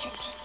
主人。